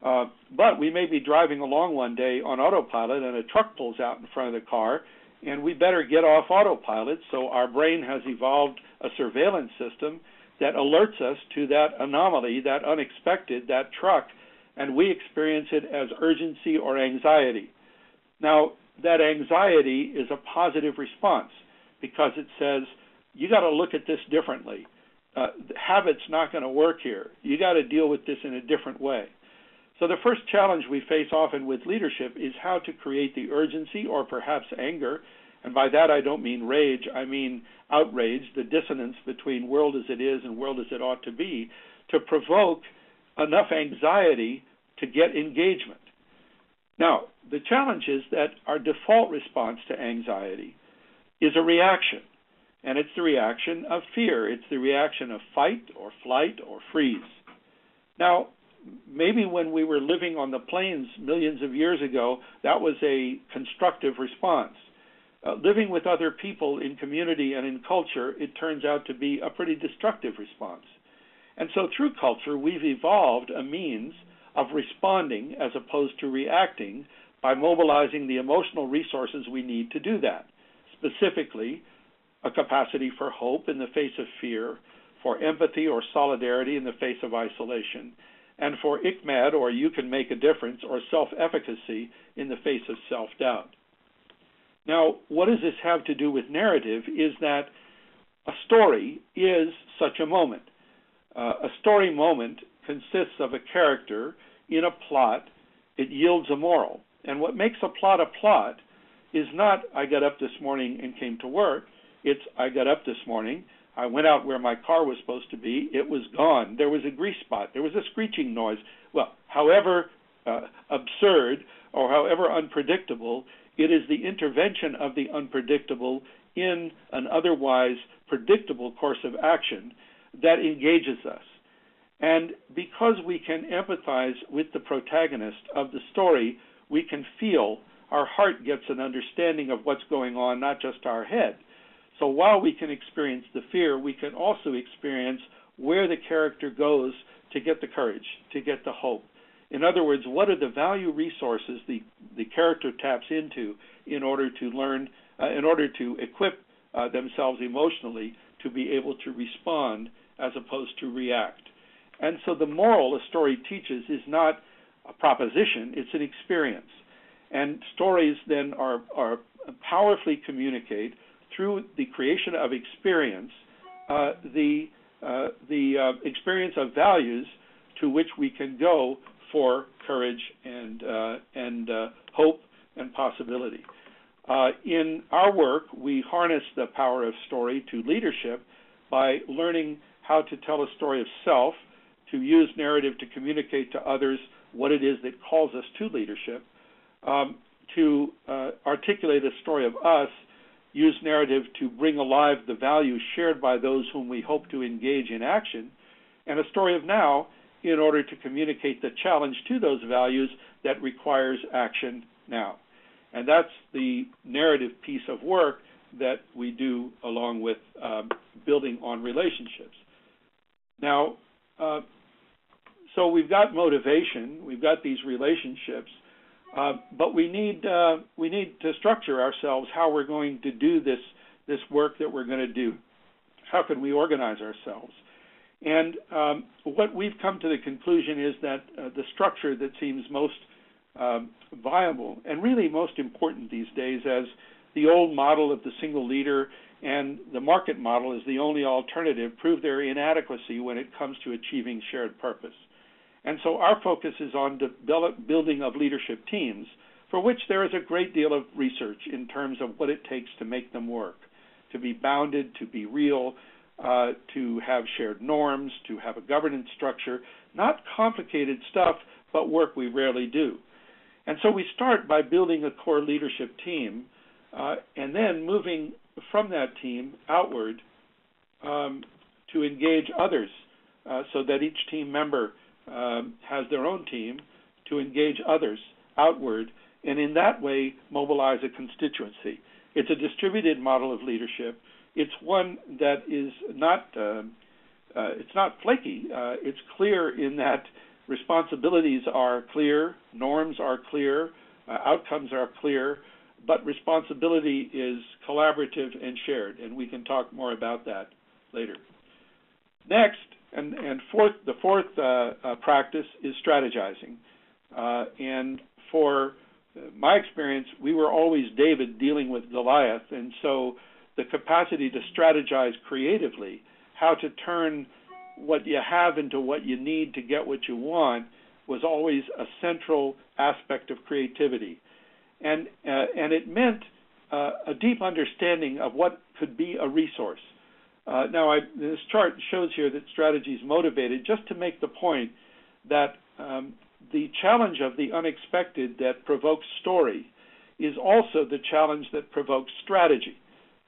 Uh, but we may be driving along one day on autopilot and a truck pulls out in front of the car, and we better get off autopilot. So our brain has evolved a surveillance system that alerts us to that anomaly, that unexpected, that truck, and we experience it as urgency or anxiety. Now, that anxiety is a positive response because it says, you got to look at this differently. Uh, habit's not going to work here. You got to deal with this in a different way. So the first challenge we face often with leadership is how to create the urgency or perhaps anger, and by that I don't mean rage, I mean outrage, the dissonance between world as it is and world as it ought to be, to provoke enough anxiety to get engagement. Now, the challenge is that our default response to anxiety is a reaction, and it's the reaction of fear. It's the reaction of fight or flight or freeze. Now, maybe when we were living on the plains millions of years ago, that was a constructive response. Uh, living with other people in community and in culture, it turns out to be a pretty destructive response. And so, through culture, we've evolved a means of responding as opposed to reacting by mobilizing the emotional resources we need to do that. Specifically, a capacity for hope in the face of fear, for empathy or solidarity in the face of isolation, and for YCMAD or you can make a difference or self efficacy in the face of self doubt. Now, what does this have to do with narrative? Is that a story is such a moment. Uh, a story moment consists of a character in a plot, it yields a moral. And what makes a plot a plot is not I got up this morning and came to work, it's I got up this morning, I went out where my car was supposed to be, it was gone. There was a grease spot, there was a screeching noise. Well, however uh, absurd or however unpredictable, it is the intervention of the unpredictable in an otherwise predictable course of action that engages us. And because we can empathize with the protagonist of the story, we can feel our heart gets an understanding of what's going on, not just our head. So while we can experience the fear, we can also experience where the character goes to get the courage, to get the hope. In other words, what are the value resources the, the character taps into in order to learn, uh, in order to equip uh, themselves emotionally to be able to respond as opposed to react. And so the moral a story teaches is not a proposition, it's an experience. And stories then are, are powerfully communicate through the creation of experience, uh, the, uh, the uh, experience of values to which we can go for courage and, uh, and uh, hope and possibility. Uh, in our work, we harness the power of story to leadership by learning how to tell a story of self, to use narrative to communicate to others what it is that calls us to leadership, um, to articulate a story of us, use narrative to bring alive the values shared by those whom we hope to engage in action, and a story of now in order to communicate the challenge to those values that requires action now. And that's the narrative piece of work that we do along with um, building on relationships. Now, uh, so we've got motivation, we've got these relationships, uh, but we need uh, we need to structure ourselves how we're going to do this this work that we're going to do. How can we organize ourselves? And um, what we've come to the conclusion is that uh, the structure that seems most um, viable and really most important these days, as the old model of the single leader and the market model is the only alternative, prove their inadequacy when it comes to achieving shared purpose. And so our focus is on develop, building of leadership teams, for which there is a great deal of research in terms of what it takes to make them work, to be bounded, to be real, uh, to have shared norms, to have a governance structure, not complicated stuff, but work we rarely do. And so we start by building a core leadership team, uh, and then moving from that team outward um, to engage others, uh, so that each team member um, has their own team to engage others outward, and in that way mobilize a constituency. It's a distributed model of leadership. It's one that is not uh, uh, it's not flaky. Uh, it's clear in that responsibilities are clear, norms are clear, uh, outcomes are clear, but responsibility is collaborative and shared, and we can talk more about that later. Next, and, and fourth, the fourth uh, uh, practice is strategizing. Uh, and for my experience, we were always David dealing with Goliath, and so the capacity to strategize creatively, how to turn what you have into what you need to get what you want, was always a central aspect of creativity, and uh, and it meant uh, a deep understanding of what could be a resource. Uh, now, I, this chart shows here that strategy is motivated just to make the point that um, the challenge of the unexpected that provokes story is also the challenge that provokes strategy.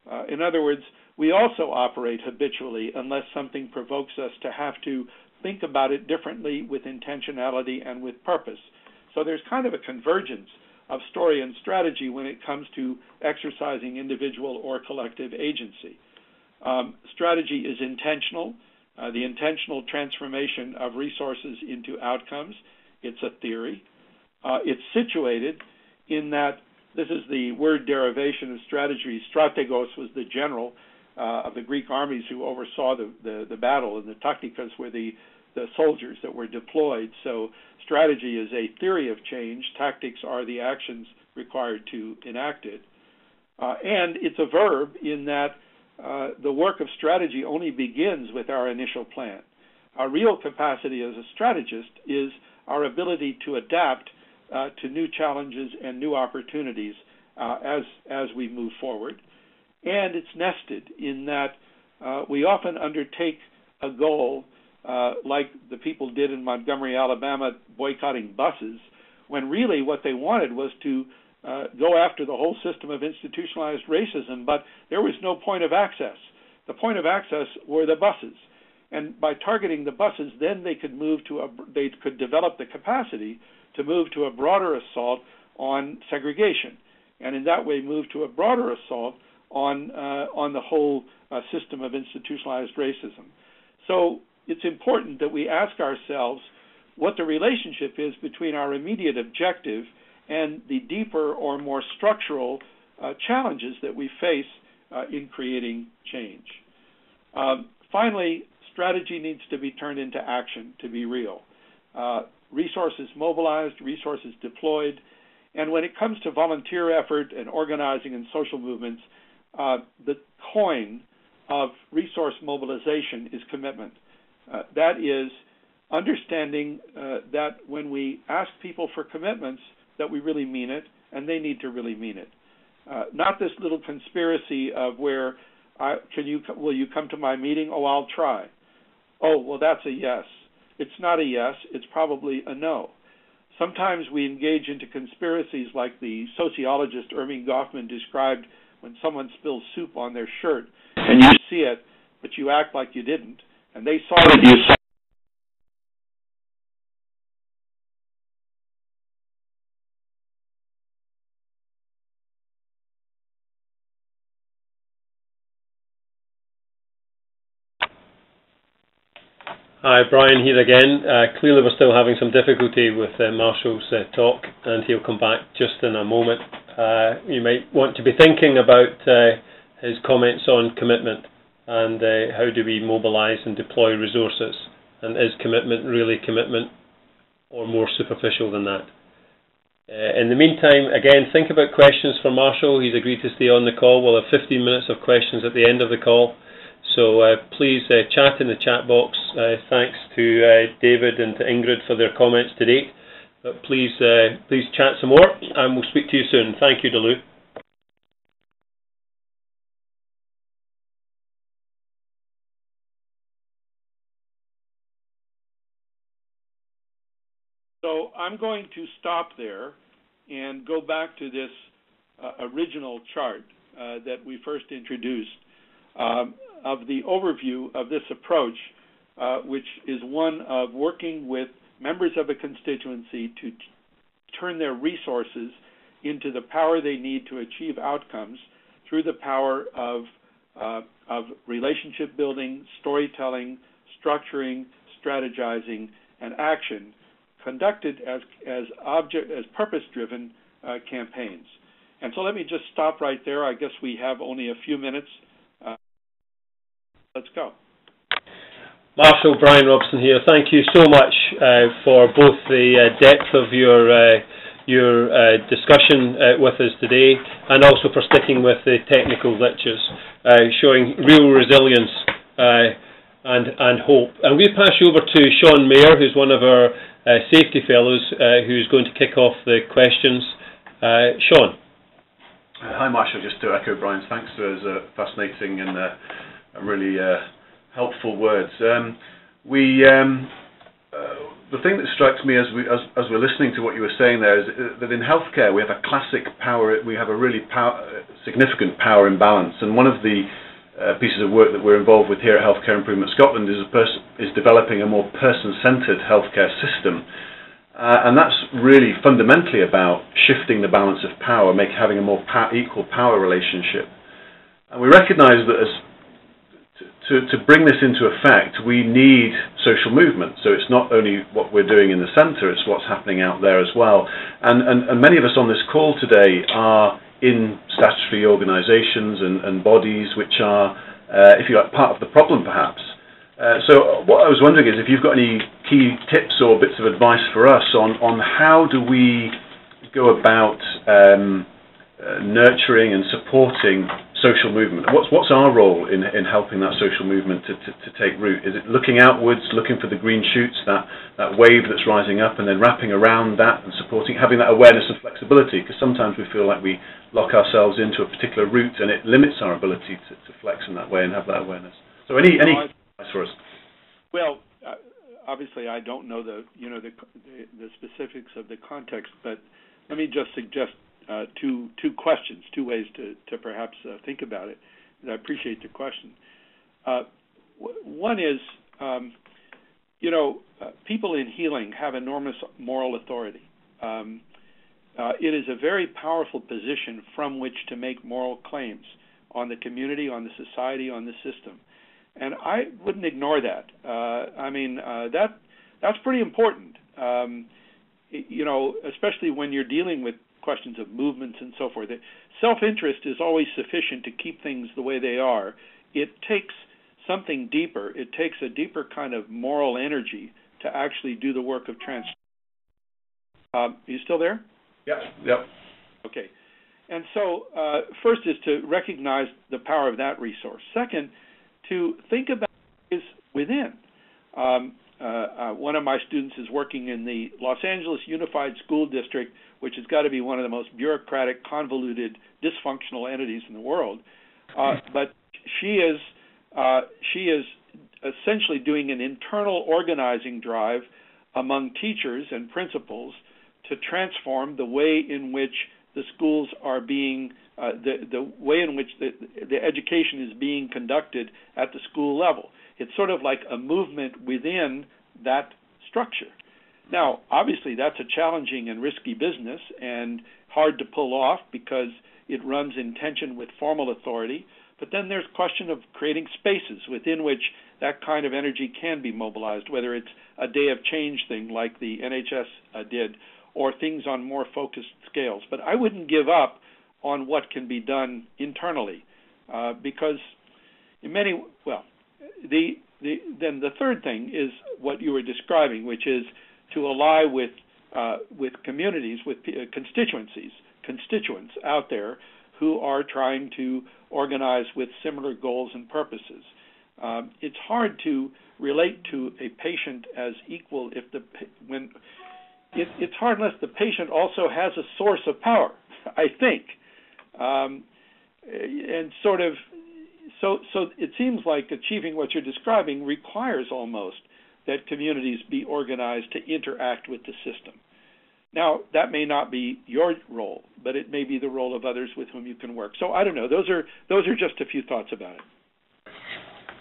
Uh, in other words, we also operate habitually unless something provokes us to have to think about it differently with intentionality and with purpose. So there's kind of a convergence of story and strategy when it comes to exercising individual or collective agency. Um, strategy is intentional, uh, the intentional transformation of resources into outcomes. It's a theory. Uh, it's situated, in that this is the word derivation of strategy. Strategos was the general uh, of the Greek armies who oversaw the, the, the battle, and the taktikas were the, the soldiers that were deployed. So strategy is a theory of change. Tactics are the actions required to enact it. Uh, and it's a verb in that uh, the work of strategy only begins with our initial plan. Our real capacity as a strategist is our ability to adapt uh, to new challenges and new opportunities uh, as as we move forward. And it's nested in that uh, we often undertake a goal uh, like the people did in Montgomery, Alabama, boycotting buses, when really what they wanted was to uh, go after the whole system of institutionalized racism, but there was no point of access. The point of access were the buses, and by targeting the buses, then they could move to a they could develop the capacity to move to a broader assault on segregation, and in that way move to a broader assault on uh, on the whole uh, system of institutionalized racism. So it's important that we ask ourselves what the relationship is between our immediate objective and the deeper or more structural uh, challenges that we face uh, in creating change. Um, finally, strategy needs to be turned into action to be real. Uh, resources mobilized, resources deployed, and when it comes to volunteer effort and organizing and social movements, uh, the coin of resource mobilization is commitment. Uh, that is understanding uh, that when we ask people for commitments, that we really mean it, and they need to really mean it. Uh, not this little conspiracy of where I, can you will you come to my meeting? Oh, I'll try. Oh, well, that's a yes. It's not a yes. It's probably a no. Sometimes we engage into conspiracies like the sociologist Erving Goffman described when someone spills soup on their shirt and you see it, but you act like you didn't, and they saw that You saw Hi, Brian here again. Uh, clearly, we're still having some difficulty with uh, Marshall's uh, talk, and he'll come back just in a moment. Uh, you might want to be thinking about uh, his comments on commitment and uh, how do we mobilise and deploy resources, and is commitment really commitment, or more superficial than that? in the meantime, again, think about questions for Marshall. He's agreed to stay on the call. We'll have 15 minutes of questions at the end of the call. So uh, please uh, chat in the chat box. Uh, thanks to uh, David and to Ingrid for their comments to date. But please, uh, please chat some more, and we'll speak to you soon. Thank you, Delu. So I'm going to stop there and go back to this uh, original chart that we first introduced. Um, of the overview of this approach, uh, which is one of working with members of a constituency to t- turn their resources into the power they need to achieve outcomes through the power of uh, of relationship building, storytelling, structuring, strategizing, and action, conducted as as object as purpose-driven uh, campaigns. And so, let me just stop right there. I guess we have only a few minutes Let's go. Marshall Brian Robson here. Thank you so much uh, for both the uh, depth of your uh, your uh, discussion uh, with us today, and also for sticking with the technical glitches, uh, showing real resilience and and hope. And we pass you over to Sean Mayer, who's one of our safety fellows, who's going to kick off the questions. Sean. Hi, Marshall. Just to echo Brian's thanks. It was fascinating and really uh, helpful words. Um, we um, uh, the thing that strikes me as we as, as, we're listening to what you were saying there is uh, that in healthcare we have a classic power we have a really power, significant power imbalance and one of the uh, pieces of work that we're involved with here at Healthcare Improvement Scotland is pers- is developing a more person-centred healthcare system. Uh, and that's really fundamentally about shifting the balance of power, make having a more equal power relationship. And we recognise that as to, to bring this into effect, we need social movement. So it's not only what we're doing in the centre, it's what's happening out there as well. And, and, and many of us on this call today are in statutory organisations and, and, bodies which are, uh, if you like, part of the problem perhaps. Uh, so what I was wondering is if you've got any key tips or bits of advice for us on, on how do we go about um, uh, nurturing and supporting social movement? What's, what's our role in, in helping that social movement to, to, to, take root? Is it looking outwards, looking for the green shoots, that, that wave that's rising up, and then wrapping around that and supporting, having that awareness and flexibility? Because sometimes we feel like we lock ourselves into a particular route and it limits our ability to, to flex in that way and have that awareness. So any, any advice for us? Well, uh, obviously, I don't know the you know the, the, the specifics of the context, but let me just suggest uh, two two questions, two ways to to perhaps uh, think about it. And I appreciate the question. Uh, w- one is, um, you know, uh, people in healing have enormous moral authority. Um, uh, it is a very powerful position from which to make moral claims on the community, on the society, on the system and I wouldn't ignore that. Uh, I mean, that that's pretty important. Um, you know, especially when you're dealing with questions of movements and so forth. Self-interest is always sufficient to keep things the way they are. It takes something deeper. It takes a deeper kind of moral energy to actually do the work of trans. Um, are you still there? Yep. Yep. Okay. And so, uh, first is to recognize the power of that resource. Second to think about is within. Um, uh, uh, one of my students is working in the Los Angeles Unified School District, which has got to be one of the most bureaucratic, convoluted, dysfunctional entities in the world. Uh, but she is uh, she is essentially doing an internal organizing drive among teachers and principals to transform the way in which the schools are being uh, the the way in which the the education is being conducted at the school level. It's sort of like a movement within that structure. Now, obviously, that's a challenging and risky business and hard to pull off because it runs in tension with formal authority. But then there's question of creating spaces within which that kind of energy can be mobilized, whether it's a day of change thing like the NHS uh, did, or things on more focused scales. But I wouldn't give up on what can be done internally, uh, because in many well, the, the then the third thing is what you were describing, which is to ally with uh, with communities, with uh, constituencies, constituents out there who are trying to organize with similar goals and purposes. Um, it's hard to relate to a patient as equal if the when it, it's hard unless the patient also has a source of power. I think um, and sort of so so it seems like achieving what you're describing requires almost that communities be organized to interact with the system. Now, that may not be your role, but it may be the role of others with whom you can work. So I don't know. Those are those are just a few thoughts about it.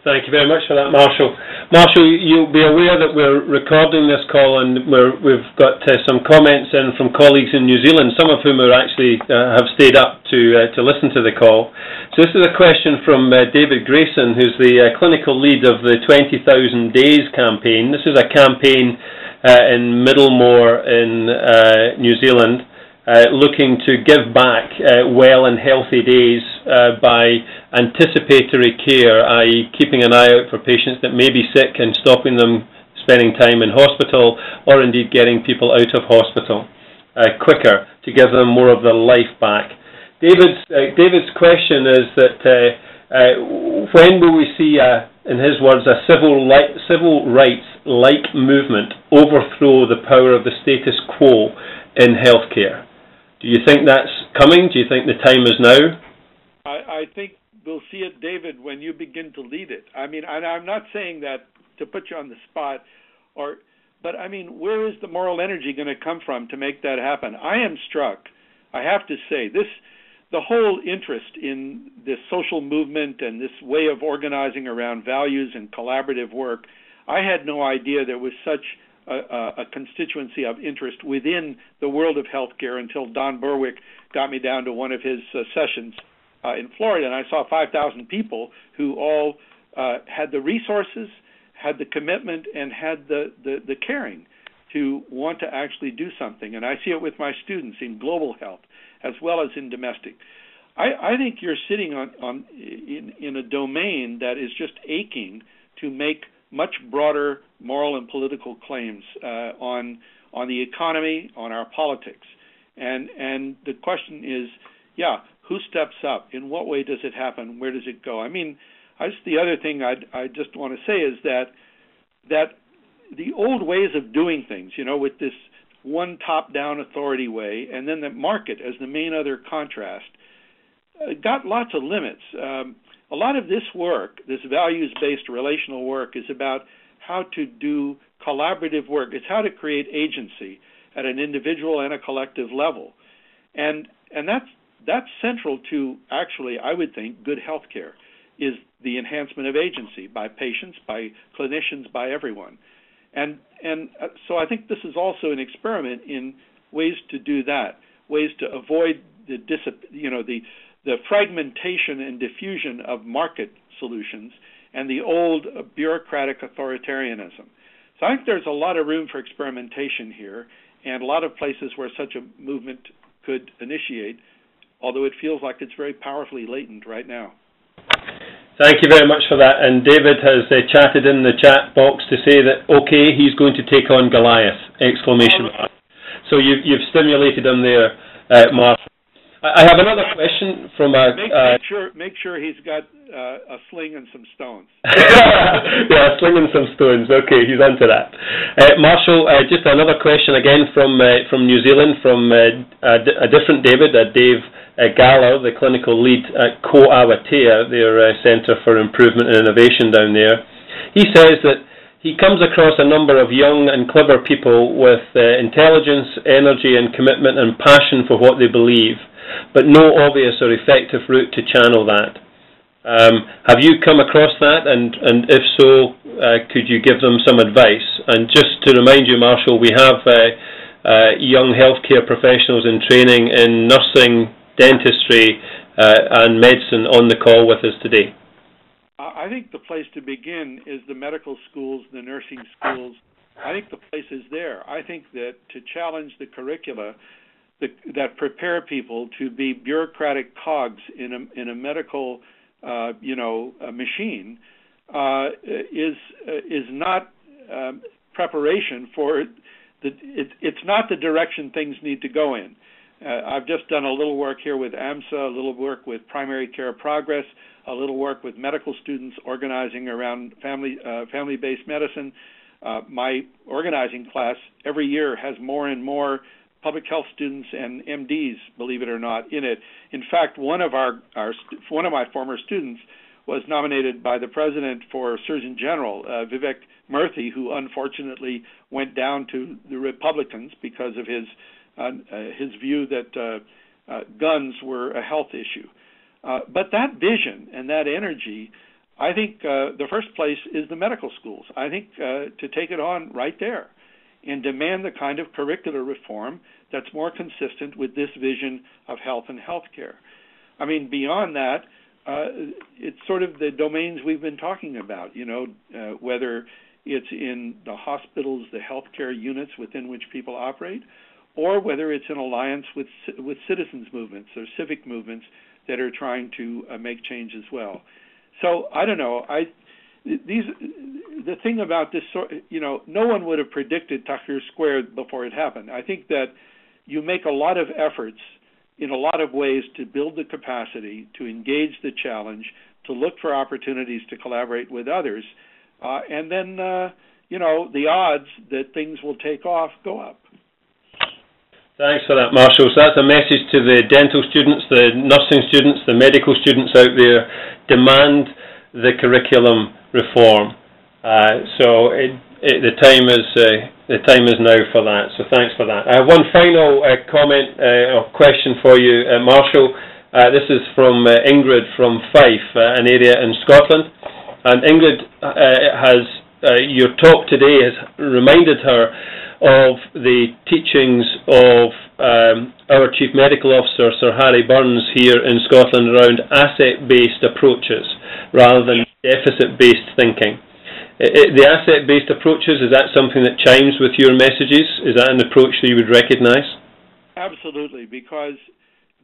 Thank you very much for that, Marshall. Marshall, you'll be aware that we're recording this call and we have got uh, some comments in from colleagues in New Zealand, some of whom are actually uh, have stayed up to uh, to listen to the call. So this is a question from uh, David Grayson, who's the uh, clinical lead of the 20,000 Days campaign. This is a campaign uh, in Middlemore in New Zealand. Uh, looking to give back uh, well and healthy days uh, by anticipatory care, i.e., keeping an eye out for patients that may be sick and stopping them spending time in hospital, or indeed getting people out of hospital uh, quicker to give them more of their life back. David's uh, David's question is that when will we see, in his words, a civil li- civil rights like movement overthrow the power of the status quo in healthcare? Do you think that's coming? Do you think the time is now? I, I think we'll see it, David, when you begin to lead it. I mean, and I'm not saying that to put you on the spot, or, but I mean, where is the moral energy going to come from to make that happen? I am struck. I have to say this. The whole interest in this social movement and this way of organizing around values and collaborative work, I had no idea there was such a, a, constituency of interest within the world of healthcare until Don Berwick got me down to one of his uh, sessions uh, in Florida, and I saw 5,000 people who all uh, had the resources, had the commitment, and had the, the, the caring to want to actually do something. And I see it with my students in global health as well as in domestic. I, I think you're sitting on, on in, in a domain that is just aching to make much broader moral and political claims uh, on on the economy, on our politics, and and the question is, yeah, who steps up? In what way does it happen? Where does it go? I mean, I just, the other thing I'd, I just want to say is that that the old ways of doing things, you know, with this one top-down authority way, and then the market as the main other contrast, uh, got lots of limits. Um, a lot of this work, this values-based relational work, is about how to do collaborative work. It's how to create agency at an individual and a collective level, and and that's that's central to actually, I would think, good healthcare is the enhancement of agency by patients, by clinicians, by everyone. And and uh, so I think this is also an experiment in ways to do that, ways to avoid the you know the the fragmentation and diffusion of market solutions and the old bureaucratic authoritarianism. So I think there's a lot of room for experimentation here and a lot of places where such a movement could initiate, although it feels like it's very powerfully latent right now. Thank you very much for that. And David has uh, chatted in the chat box to say that okay, he's going to take on Goliath! Exclamation mark. So you've you've stimulated him there, uh, Mark. I have another question from a. Make, uh, make sure make sure he's got uh, a sling and some stones. yeah, a sling and some stones. Okay, he's onto that. Uh, Marshall, uh, just another question again from uh, from New Zealand, from uh, a, different David, Dave uh, Galler, the clinical lead at Ko Awatea, their uh, Centre for Improvement and Innovation down there. He says that he comes across a number of young and clever people with uh, intelligence, energy, and commitment and passion for what they believe, but no obvious or effective route to channel that. Um, have you come across that, and, and if so, uh, could you give them some advice? And just to remind you, Marshall, we have uh, uh, young healthcare professionals in training in nursing, dentistry uh, and medicine on the call with us today? I think the place to begin is the medical schools, the nursing schools. I think the place is there. I think that to challenge the curricula that, that prepare people to be bureaucratic cogs in a in a medical, uh, you know, machine uh, is uh, is not um, preparation for the. It, it's not the direction things need to go in. Uh, I've just done a little work here with AMSA, a little work with Primary Care Progress, a little work with medical students organizing around family uh, family-based medicine. Uh, my organizing class every year has more and more public health students and MDs, believe it or not, in it. In fact, one of our, our one of my former students was nominated by the president for Surgeon General, uh, Vivek Murthy, who unfortunately went down to the Republicans because of his uh, his view that uh, uh, guns were a health issue. but that vision and that energy, I think the first place is the medical schools. I think to take it on right there and demand the kind of curricular reform that's more consistent with this vision of health and healthcare. I mean, beyond that, uh, it's sort of the domains we've been talking about. You know, uh, whether it's in the hospitals, the healthcare units within which people operate, or whether it's in alliance with with citizens movements or civic movements that are trying to uh, make change as well. So I don't know. I these the thing about this sort, you know, no one would have predicted Tahrir Square before it happened. I think that you make a lot of efforts in a lot of ways to build the capacity to engage the challenge, to look for opportunities to collaborate with others, uh, and then uh, you know the odds that things will take off go up. Thanks for that, Marshall. So that's a message to the dental students, the nursing students, the medical students out there. Demand the curriculum reform. Uh, so it, it, the time is uh, the time is now for that. So thanks for that. I have one final uh, comment uh, or question for you, uh, Marshall. Uh, this is from Ingrid from Fife, an area in Scotland, and Ingrid has your talk today has reminded her of the teachings of um, our Chief Medical Officer, Sir Harry Burns, here in Scotland around asset-based approaches rather than deficit-based thinking. the asset-based approaches, is that something that chimes with your messages? Is that an approach that you would recognise? Absolutely, because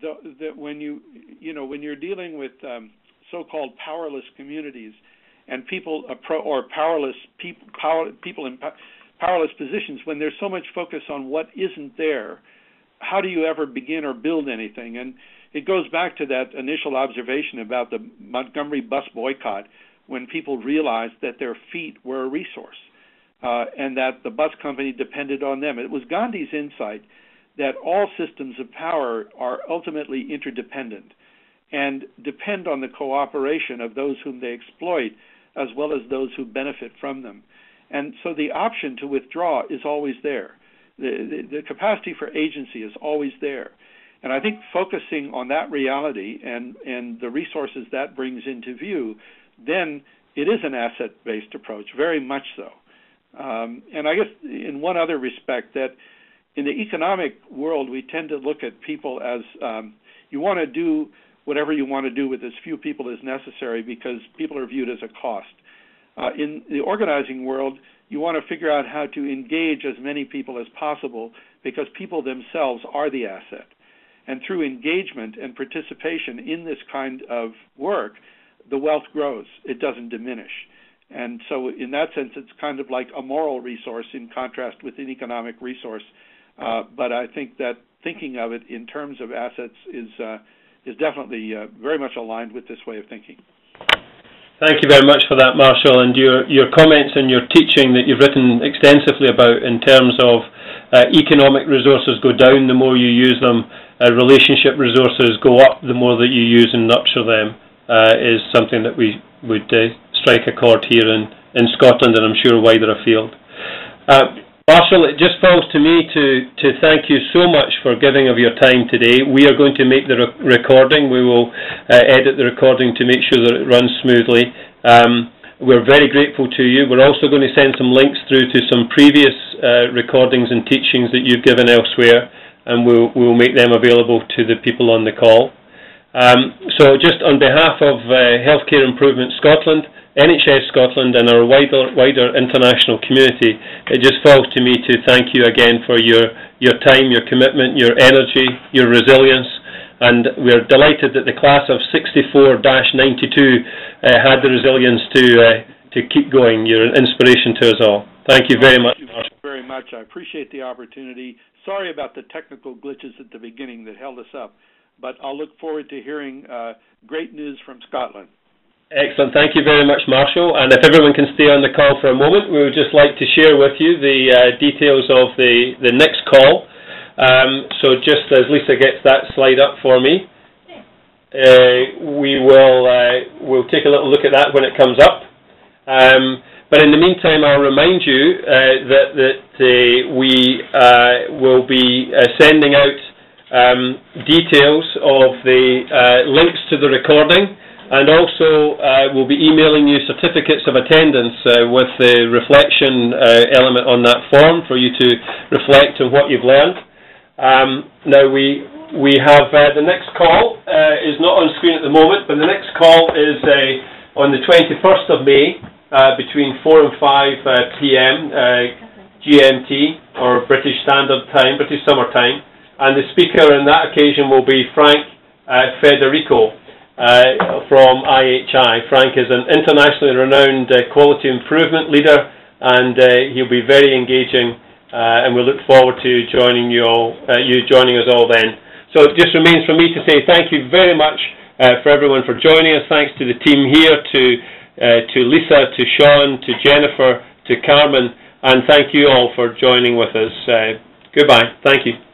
the, the, when you you know when you're dealing with um, so-called powerless communities and people or powerless people power, people in powerless positions, when there's so much focus on what isn't there, how do you ever begin or build anything? And it goes back to that initial observation about the Montgomery bus boycott, when people realized that their feet were a resource uh, and that the bus company depended on them. It was Gandhi's insight that all systems of power are ultimately interdependent and depend on the cooperation of those whom they exploit as well as those who benefit from them. And so the option to withdraw is always there. The, the, the capacity for agency is always there. And I think focusing on that reality and, and the resources that brings into view, then it is an asset based approach, very much so. Um, and I guess in one other respect, that in the economic world, we tend to look at people as um, you want to do whatever you want to do with as few people as necessary because people are viewed as a cost. Uh, in the organizing world, you want to figure out how to engage as many people as possible because people themselves are the asset. And through engagement and participation in this kind of work, the wealth grows, it doesn't diminish. And so, in that sense, it's kind of like a moral resource in contrast with an economic resource. Uh, but I think that thinking of it in terms of assets is uh, is definitely uh, very much aligned with this way of thinking. Thank you very much for that, Marshall, and your, your comments and your teaching that you've written extensively about in terms of uh, economic resources go down the more you use them, uh, relationship resources go up the more that you use and nurture them, uh, is something that we would uh, strike a chord here in, in Scotland and I'm sure wider afield. Marshall, it just falls to me to, to thank you so much for giving of your time today. We are going to make the re- recording. We will uh, edit the recording to make sure that it runs smoothly. Um, we're very grateful to you. We're also going to send some links through to some previous uh, recordings and teachings that you've given elsewhere, and we'll, we'll make them available to the people on the call. Um, so, just on behalf of uh, Healthcare Improvement Scotland, NHS Scotland and our wider, wider international community, it just falls to me to thank you again for your, your time, your commitment, your energy, your resilience, and we're delighted that the class of 64-92 uh, had the resilience to, uh, to keep going. You're an inspiration to us all. Thank you very much. Thank you very much. I appreciate the opportunity. Sorry about the technical glitches at the beginning that held us up, but I'll look forward to hearing uh, great news from Scotland. Excellent. Thank you very much, Marshall. And if everyone can stay on the call for a moment, we would just like to share with you the uh, details of the, the next call. Um, so just as Lisa gets that slide up for me, uh, we will uh, we'll take a little look at that when it comes up. Um, but in the meantime, I'll remind you uh, that, that uh, we uh, will be sending out um, details of the links to the recording and also, uh, we'll be emailing you certificates of attendance uh, with the reflection uh, element on that form for you to reflect on what you've learned. Um, now, we we have uh, the next call uh, is not on screen at the moment, but the next call is uh, on the 21st of May between 4 and 5 p.m. GMT or British Standard Time, British Summer Time, and the speaker on that occasion will be Frank Federico uh, from IHI. Frank is an internationally renowned uh, quality improvement leader, and uh, he'll be very engaging. Uh, and we look forward to joining you all, uh, you joining us all then. So it just remains for me to say thank you very much for everyone for joining us. Thanks to the team here, to to Lisa, to Sean, to Jennifer, to Carmen, and thank you all for joining with us. goodbye. Thank you.